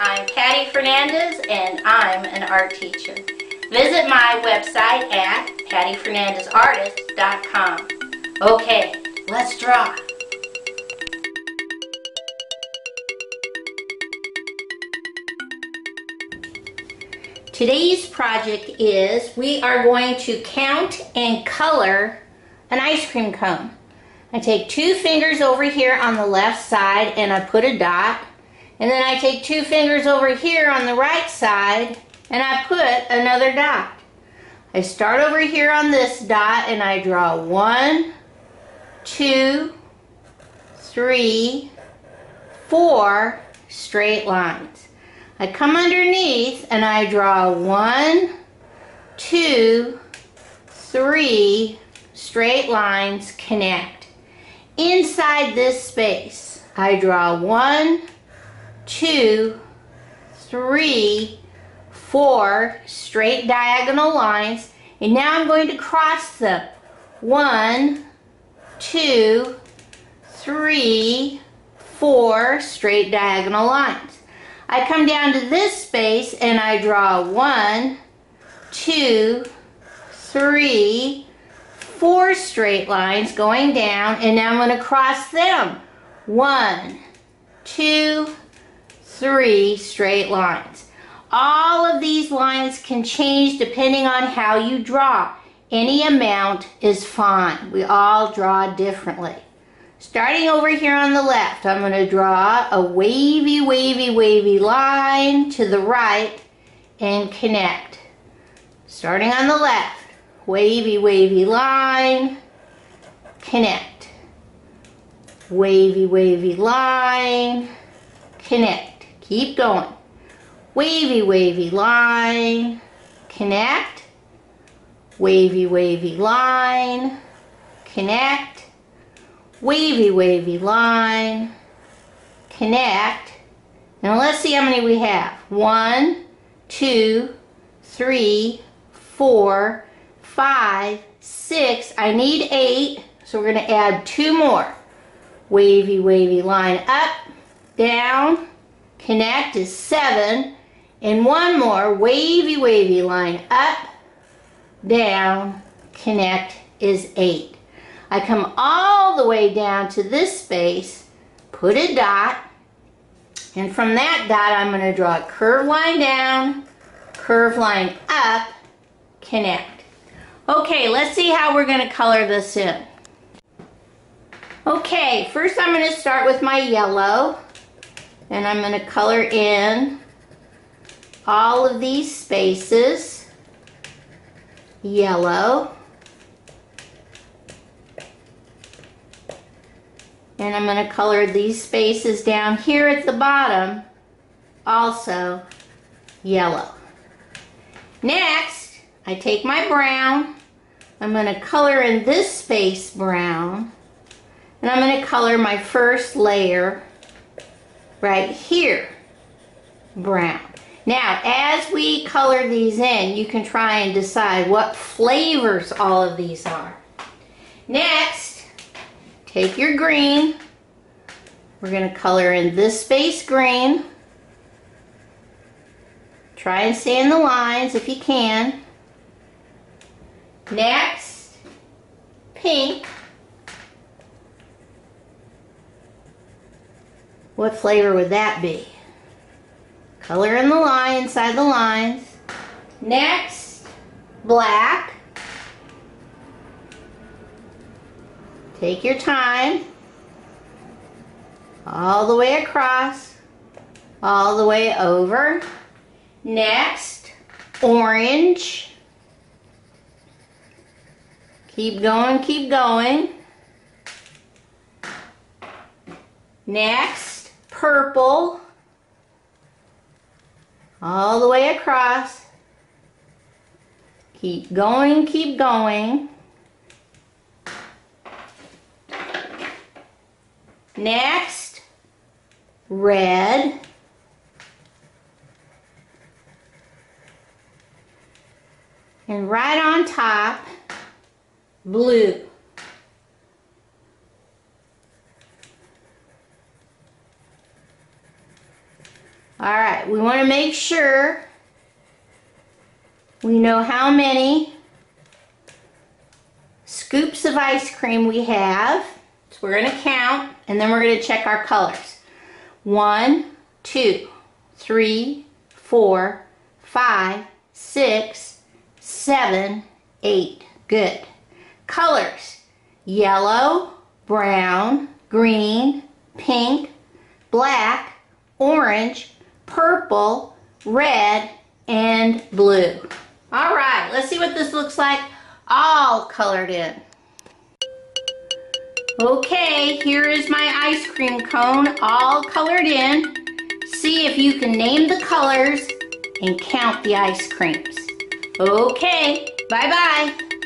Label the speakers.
Speaker 1: I'm Patty Fernandez and I'm an art teacher. Visit my website at pattyfernandezartist.com. Okay, let's draw. Today's project is we are going to count and color an ice cream cone. I take two fingers over here on the left side and I put a dot. And then I take two fingers over here on the right side and I put another dot. I start over here on this dot and I draw one, two, three, four straight lines. I come underneath and I draw one, two, three straight lines connect. Inside this space, I draw one, two, three, four straight diagonal lines. And now I'm going to cross them. One, two, three, four straight diagonal lines. I come down to this space and I draw one, two, three, four straight lines going down and now I'm going to cross them. One, two, three straight lines. All of these lines can change depending on how you draw. Any amount is fine. We all draw differently. Starting over here on the left, I'm going to draw a wavy, wavy, wavy line to the right and connect. Starting on the left wavy, wavy line, connect. Wavy, wavy line, connect. Keep going. Wavy, wavy line, connect. Wavy, wavy line, connect. Wavy, wavy line, connect. Now let's see how many we have. One, two, three, four, five, six. I need eight, so we're going to add two more. Wavy, wavy line up, down, connect is seven, and one more wavy, wavy line up, down, connect is eight. I come all the way down to this space, put a dot, and from that dot I'm going to draw a curved line down, curved line up, connect. Okay, let's see how we're going to color this in. Okay, first I'm going to start with my yellow. And I'm going to color in all of these spaces. Yellow. And I'm going to color these spaces down here at the bottom also yellow. Next, I take my brown I'm going to color in this space brown. And I'm going to color my first layer right here brown. Now, as we color these in, you can try and decide what flavors all of these are. Next, take your green. We're going to color in this space green. Try and stay in the lines if you can. Next, pink. What flavor would that be? Color in the line, inside the lines. Next, black. Take your time. All the way across. All the way over. Next, orange. Keep going, keep going. Next, purple. All the way across. Keep going, keep going. Next, red. And right on top, blue. We want to make sure we know how many scoops of ice cream we have. So we're going to count and then we're going to check our colors. One, two, three, four, five, six, seven, eight. Good. Colors. Yellow, brown, green, pink, black, orange, purple, red, and blue. All right, let's see what this looks like all colored in. Okay, here is my ice cream cone all colored in. See if you can name the colors and count the ice creams. Okay, bye-bye.